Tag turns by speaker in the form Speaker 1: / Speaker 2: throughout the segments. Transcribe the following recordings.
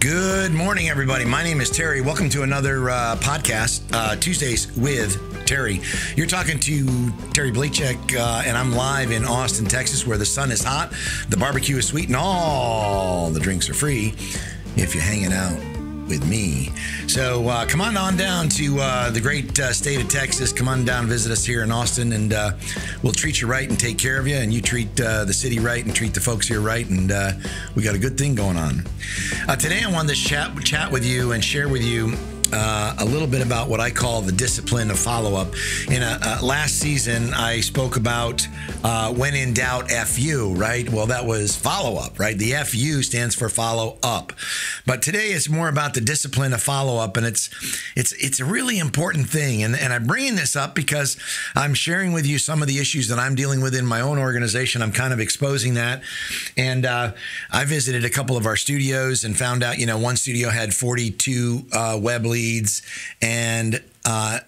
Speaker 1: Good morning, everybody. My name is Terry. Welcome to another uh, podcast, uh, Tuesdays with Terry. You're talking to Terry Blachek, uh, and I'm live in Austin, Texas, where the sun is hot, the barbecue is sweet, and all the drinks are free if you're hanging out with me. So uh, come on on down to uh, the great uh, state of Texas. Come on down, visit us here in Austin, and uh, we'll treat you right and take care of you. And you treat uh, the city right and treat the folks here right. And uh, we got a good thing going on. today, I wanted to chat chat with you and share with you uh, a little bit about what I call the discipline of follow up. In a, last season, I spoke about uh, when in doubt, FU, right? Well, that was follow up, right? The FU stands for follow up. But today it's more about the discipline of follow up, and it's it's it's a really important thing. And, and I'm bringing this up because I'm sharing with you some of the issues that I'm dealing with in my own organization. I'm kind of exposing that. And uh, I visited a couple of our studios and found out, you know, one studio had 42 uh, web leads leads, and uh,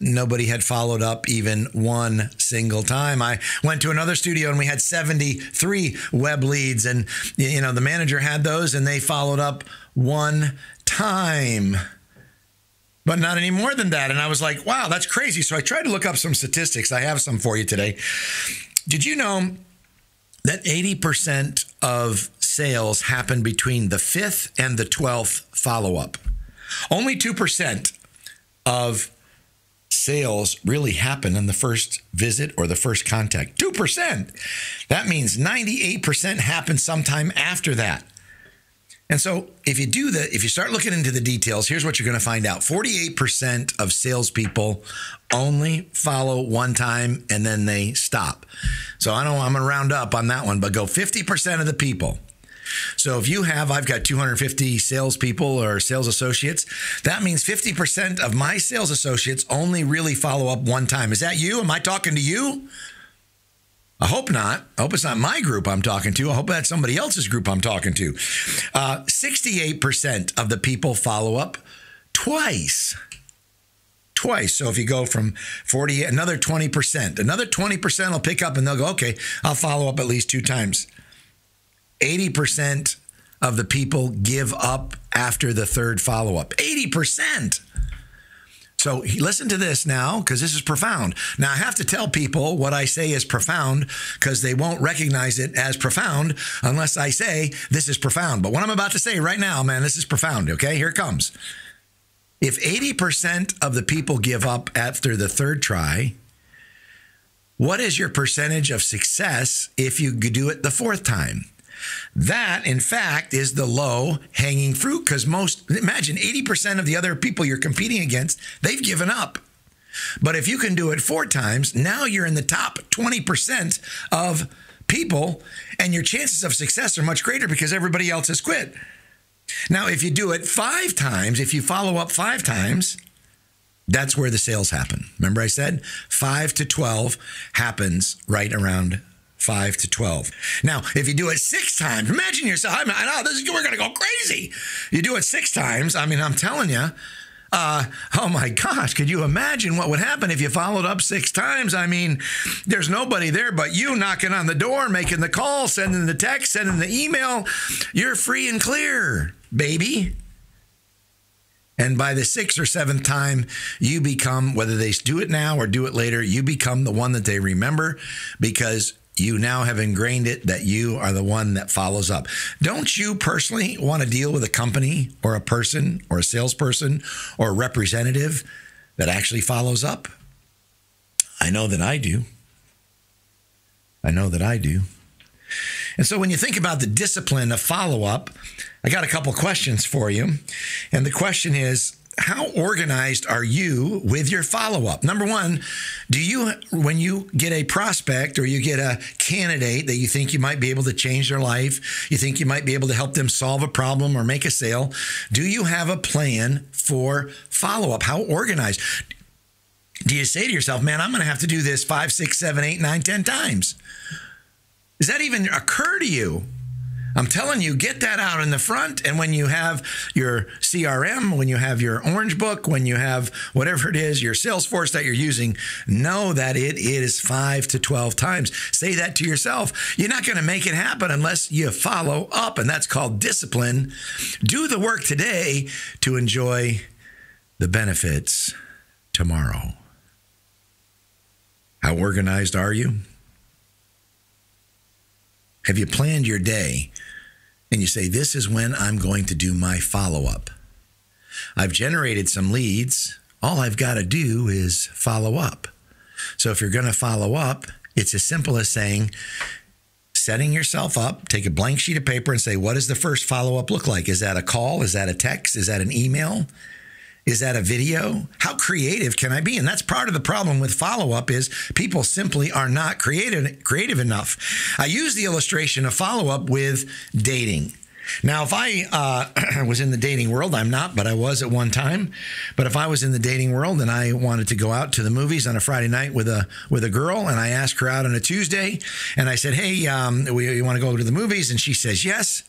Speaker 1: nobody had followed up even one single time. I went to another studio and we had 73 web leads, and you know the manager had those, and they followed up one time. But not any more than that. And I was like, wow, that's crazy. So I tried to look up some statistics. I have some for you today. Did you know that 80% of sales happen between the fifth and the 12th follow up? Only 2% of sales really happen in the first visit or the first contact. 2%. That means 98% happen sometime after that. And so, if you do the, if you start looking into the details, here's what you're going to find out 48% of salespeople only follow one time and then they stop. So, I don't, I'm going to round up on that one, but go 50% of the people so if you have, I've got 250 salespeople or sales associates, that means 50% of my sales associates only really follow up one time. Is that you? Am I talking to you? I hope not. I hope it's not my group I'm talking to. I hope that's somebody else's group I'm talking to. Uh, 68% of the people follow up twice. Twice. So if you go from 40, another 20%, another 20% will pick up and they'll go, okay, I'll follow up at least two times. 80% of the people give up after the third follow up. 80%. So listen to this now because this is profound. Now, I have to tell people what I say is profound because they won't recognize it as profound unless I say this is profound. But what I'm about to say right now, man, this is profound. Okay, here it comes. If 80% of the people give up after the third try, what is your percentage of success if you do it the fourth time? That, in fact, is the low hanging fruit because most, imagine 80% of the other people you're competing against, they've given up. But if you can do it four times, now you're in the top 20% of people, and your chances of success are much greater because everybody else has quit. Now, if you do it five times, if you follow up five times, that's where the sales happen. Remember, I said five to 12 happens right around 5 to 12. Now, if you do it six times, imagine yourself, I, know this is, we're going to go crazy. You do it six times. I mean, I'm telling you, uh, oh my gosh, could you imagine what would happen if you followed up six times? I mean, there's nobody there but you knocking on the door, making the call, sending the text, sending the email. You're free and clear, baby. And by the sixth or seventh time, you become, whether they do it now or do it later, you become the one that they remember because you now have ingrained it that you are the one that follows up. Don't you personally want to deal with a company or a person or a salesperson or a representative that actually follows up? I know that I do. I know that I do. And so when you think about the discipline of follow up, I got a couple questions for you. And the question is how organized are you with your follow up? Number one, do you, when you get a prospect or you get a candidate that you think you might be able to change their life, you think you might be able to help them solve a problem or make a sale, do you have a plan for follow up? How organized? Do you say to yourself, man, I'm going to have to do this five, six, seven, eight, nine, ten times? Does that even occur to you? I'm telling you, get that out in the front. And when you have your CRM, when you have your Orange Book, when you have whatever it is, your Salesforce that you're using, know that it is five to 12 times. Say that to yourself. You're not going to make it happen unless you follow up. And that's called discipline. Do the work today to enjoy the benefits tomorrow. How organized are you? Have you planned your day and you say, This is when I'm going to do my follow up? I've generated some leads. All I've got to do is follow up. So if you're going to follow up, it's as simple as saying, setting yourself up, take a blank sheet of paper and say, what does the first follow up look like? Is that a call? Is that a text? Is that an email? Is that a video? How creative can I be? And that's part of the problem with follow up is people simply are not creative creative enough. I use the illustration of follow up with dating. Now, if I uh, was in the dating world, I'm not, but I was at one time. But if I was in the dating world and I wanted to go out to the movies on a Friday night with a with a girl, and I asked her out on a Tuesday, and I said, "Hey, um, we, you want to go to the movies?" and she says yes,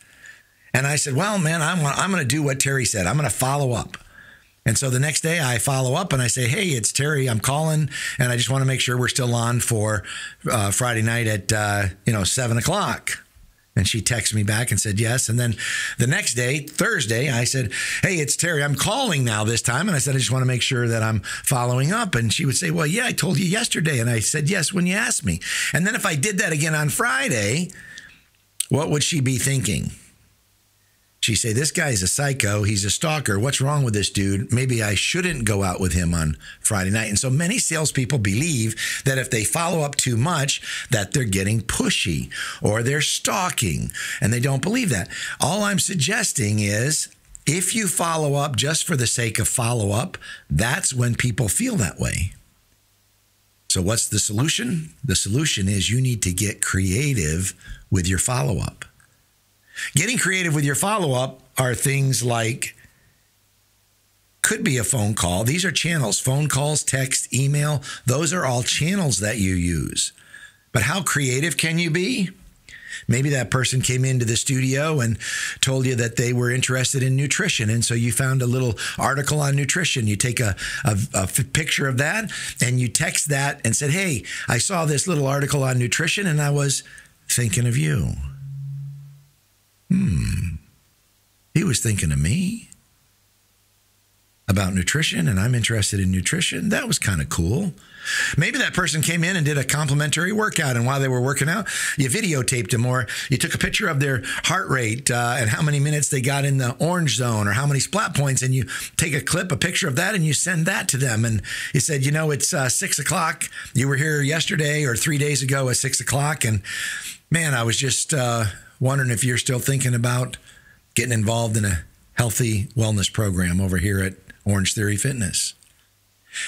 Speaker 1: and I said, "Well, man, I'm I'm going to do what Terry said. I'm going to follow up." And so the next day I follow up and I say, Hey, it's Terry. I'm calling and I just want to make sure we're still on for uh, Friday night at, uh, you know, seven o'clock. And she texted me back and said yes. And then the next day, Thursday, I said, Hey, it's Terry. I'm calling now this time. And I said, I just want to make sure that I'm following up. And she would say, Well, yeah, I told you yesterday. And I said, Yes, when you asked me. And then if I did that again on Friday, what would she be thinking? She say, "This guy's a psycho. He's a stalker. What's wrong with this dude? Maybe I shouldn't go out with him on Friday night." And so many salespeople believe that if they follow up too much, that they're getting pushy or they're stalking, and they don't believe that. All I'm suggesting is. If you follow up just for the sake of follow up, that's when people feel that way. So, what's the solution? The solution is you need to get creative with your follow up. Getting creative with your follow up are things like could be a phone call. These are channels phone calls, text, email. Those are all channels that you use. But how creative can you be? Maybe that person came into the studio and told you that they were interested in nutrition. And so you found a little article on nutrition. You take a, a, a picture of that and you text that and said, Hey, I saw this little article on nutrition and I was thinking of you. Hmm. He was thinking of me about nutrition, and I'm interested in nutrition. That was kind of cool. Maybe that person came in and did a complimentary workout, and while they were working out, you videotaped them, or you took a picture of their heart rate uh, and how many minutes they got in the orange zone, or how many splat points, and you take a clip, a picture of that, and you send that to them. And you said, you know, it's uh, six o'clock. You were here yesterday or three days ago at six o'clock, and man, I was just. Uh, wondering if you're still thinking about getting involved in a healthy wellness program over here at Orangetheory Fitness.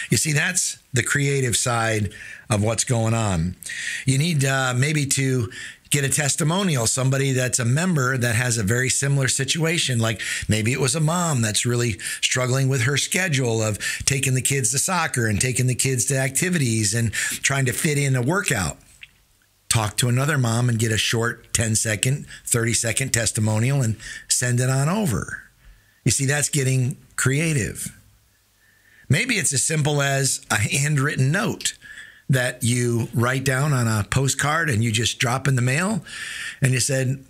Speaker 1: You see, that's the creative side of what's going on. You need uh, maybe to get a testimonial, somebody that's a member that has a very similar situation. Like maybe it was a mom that's really struggling with her schedule of taking the kids to soccer and taking the kids to activities and trying to fit in a workout talk to another mom and get a short 10 second, 30 second testimonial and send it on over. You see, that's getting creative. Maybe it's as simple as a handwritten note that you write down on a postcard and you just drop in the mail. And you said,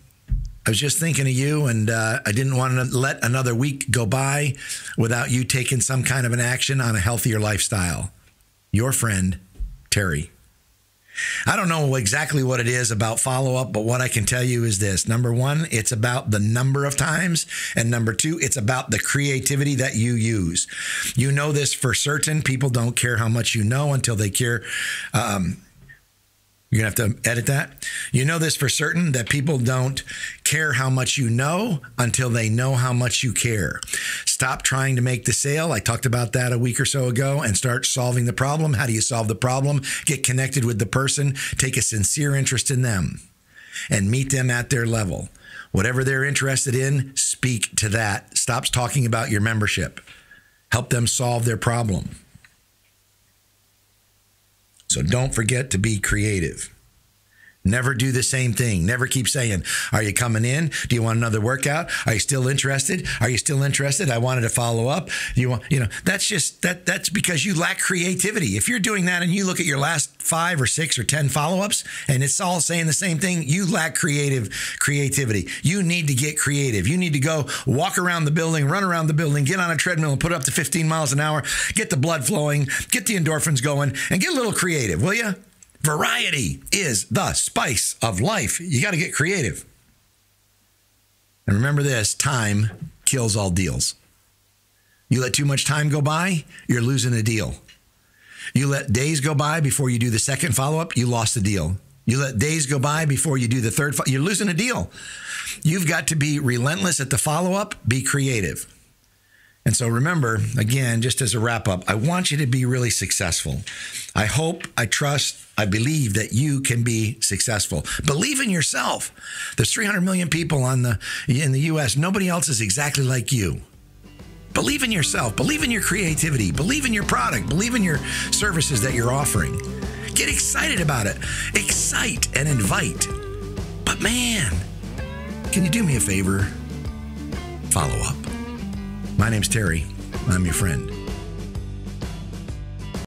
Speaker 1: I was just thinking of you, and uh, I didn't want to let another week go by without you taking some kind of an action on a healthier lifestyle. Your friend, Terry. I don't know exactly what it is about follow up, but what I can tell you is this. Number one, it's about the number of times. And number two, it's about the creativity that you use. You know this for certain. People don't care how much you know until they care. Um, you're going to have to edit that. You know this for certain that people don't care how much you know until they know how much you care. Stop trying to make the sale. I talked about that a week or so ago and start solving the problem. How do you solve the problem? Get connected with the person, take a sincere interest in them, and meet them at their level. Whatever they're interested in, speak to that. Stop talking about your membership. Help them solve their problem. So don't forget to be creative. Never do the same thing. Never keep saying, Are you coming in? Do you want another workout? Are you still interested? Are you still interested? I wanted to follow up. You want, you know, that's just that that's because you lack creativity. If you're doing that and you look at your last five or six or 10 follow-ups and it's all saying the same thing, you lack creative creativity. You need to get creative. You need to go walk around the building, run around the building, get on a treadmill and put up to 15 miles an hour, get the blood flowing, get the endorphins going, and get a little creative, will you? Variety is the spice of life. You got to get creative. And remember this time kills all deals. You let too much time go by, you're losing a deal. You let days go by before you do the second follow up, you lost the deal. You let days go by before you do the third, you're losing a deal. You've got to be relentless at the follow up, be creative. And so remember, again, just as a wrap up, I want you to be really successful. I hope, I trust, I believe that you can be successful. Believe in yourself. There's 300 million people on the in the US. Nobody else is exactly like you. Believe in yourself. Believe in your creativity. Believe in your product. Believe in your services that you're offering. Get excited about it. Excite and invite. But man, can you do me a favor? Follow up. My name's Terry. I'm your friend.